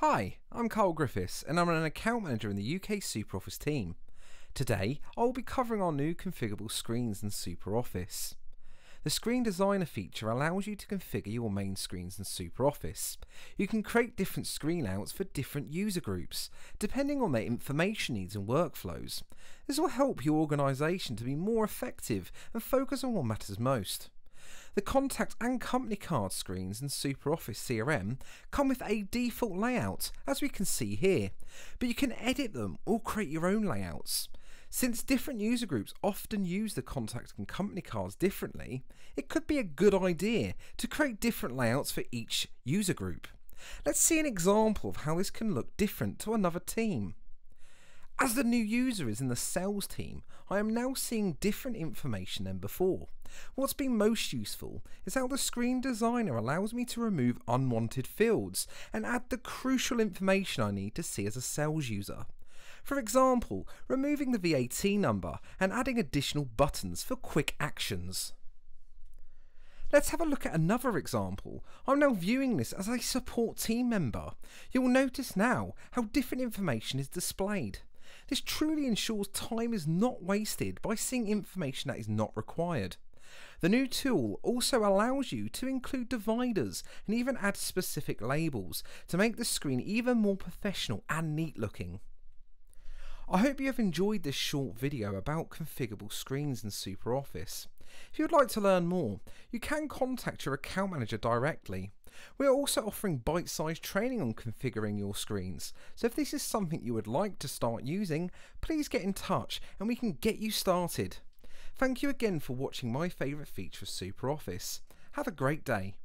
Hi, I'm Carl Griffiths and I'm an account manager in the UK SuperOffice team. Today, I will be covering our new configurable screens in SuperOffice. The Screen Designer feature allows you to configure your main screens in SuperOffice. You can create different screen layouts for different user groups, depending on their information needs and workflows. This will help your organisation to be more effective and focus on what matters most. The contact and company card screens in SuperOffice CRM come with a default layout, as we can see here, but you can edit them or create your own layouts. Since different user groups often use the contact and company cards differently, it could be a good idea to create different layouts for each user group. Let's see an example of how this can look different to another team. As the new user is in the sales team, I am now seeing different information than before. What's been most useful is how the screen designer allows me to remove unwanted fields and add the crucial information I need to see as a sales user. For example, removing the VAT number and adding additional buttons for quick actions. Let's have a look at another example. I'm now viewing this as a support team member. You'll notice now how different information is displayed. This truly ensures time is not wasted by seeing information that is not required. The new tool also allows you to include dividers and even add specific labels to make the screen even more professional and neat looking. I hope you have enjoyed this short video about configurable screens in SuperOffice. If you would like to learn more, you can contact your account manager directly. We are also offering bite-sized training on configuring your screens, so if this is something you would like to start using, please get in touch and we can get you started. Thank you again for watching my favourite feature of SuperOffice. Have a great day.